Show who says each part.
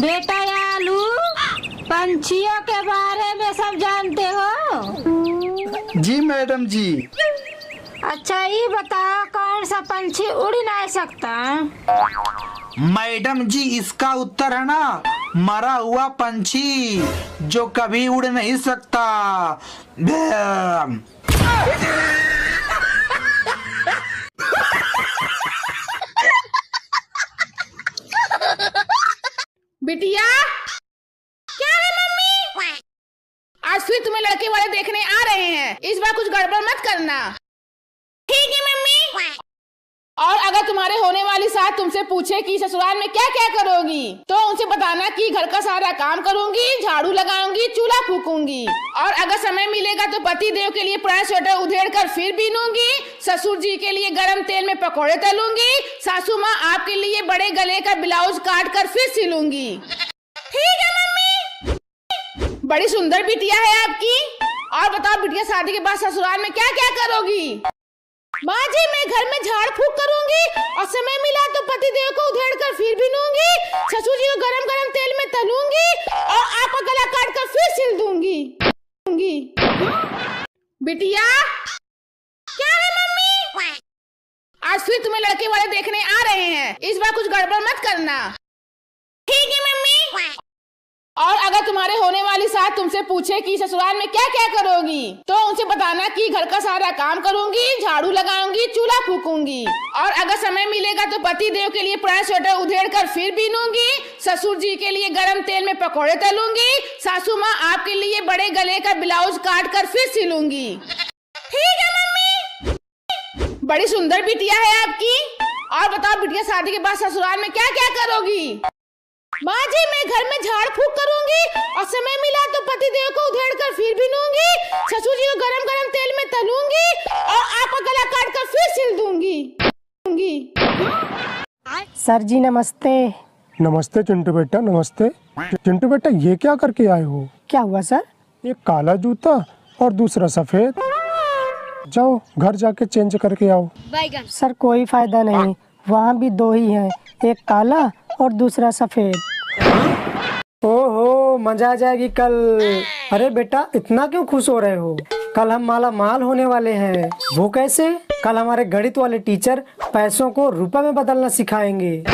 Speaker 1: बेटा आलू पंछियों के बारे में सब जानते हो?
Speaker 2: जी मैडम जी।
Speaker 1: अच्छा ये बताओ कौन सा पंछी उड़ नहीं सकता?
Speaker 2: मैडम जी इसका उत्तर है ना मरा हुआ पंछी जो कभी उड़ नहीं सकता।
Speaker 3: बिटिया? क्या है मम्मी? आज फिर तुम्हें लड़के वाले देखने आ रहे हैं। इस बार कुछ गड़बड़ मत करना। और अगर तुम्हारे होने वाली सास तुमसे पूछे कि ससुराल में क्या क्या करोगी तो उनसे बताना कि घर का सारा काम करूँगी, झाड़ू लगाऊँगी, चूल्हा फूकूँगी। और अगर समय मिलेगा तो पति देव के लिए पुराना स्वेटर उधेड़ कर फिर बीनूँगी, ससुर जी के लिए गरम तेल में पकौड़े तलूँगी, सासू माँ आपके लिए बड़े गले का ब्लाउज काट कर फिर सिलूँगी। ठीक है, मम्मी। बड़ी सुंदर बिटिया है आपकी। और बताओ, बिटिया शादी के बाद ससुराल में क्या क्या करोगी? माँ जी मैं घर में झाड़ फूक करूँगी और समय मिला तो पति देव को उधेड़ कर फिर बीनूँगी ससुर जी को गरम गरम तेल में तलूँगी और आपका गला काट कर फिर सिल दूँगी। दूँगी। बिटिया, क्या है मम्मी? आज फिर तुम्हें लड़के वाले देखने आ रहे हैं। इस बार कुछ गड़बड़ मत करना। ठीक है मम्मी। और अगर तुम्हारे होने वाली सास तुमसे पूछे कि ससुराल में क्या क्या करोगी तो उनसे बताना कि घर का सारा काम करूँगी, झाड़ू लगाऊँगी, चूल्हा फूकूँगी। और अगर समय मिलेगा तो पति देव के लिए पुराना स्वेटर उधेड़ कर फिर बीनूँगी, ससुर जी के लिए गरम तेल में पकौड़े तलूँगी, सासू माँ आपके लिए बड़े गले का ब्लाउज काट कर फिर सिलूँगी। ठीक है, मम्मी। बड़ी सुंदर बिटिया है आपकी। और बताओ, बिटिया शादी के बाद ससुराल में क्या क्या करोगी? माँ जी मैं घर में झाड़ फूक करूँगी और समय मिला तो पति देव को उधेड़ कर फिर बीनूँगी ससुर जी को गरम गरम तेल में तलूँगी और आपका गला काट कर फिर सिल दूँगी। दूँगी।
Speaker 4: सर जी नमस्ते।
Speaker 5: नमस्ते चिंटू बेटा नमस्ते। चिंटू बेटा ये क्या करके आए हो?
Speaker 4: क्या हुआ सर?
Speaker 5: एक काला जूता और दूसरा सफ़ेद। जाओ घर जाके चेंज करके आओ।
Speaker 4: सर कोई फ़ायदा नहीं। वहाँ भी दो ही हैं एक काला और दूसरा सफ़ेद। ओहो, मज़ा आ जाएगी कल। अरे बेटा, इतना क्यों खुश हो रहे हो? कल हम माला माल होने वाले हैं। वो कैसे? कल हमारे गणित वाले टीचर पैसों को रुपए में बदलना सिखाएँगे।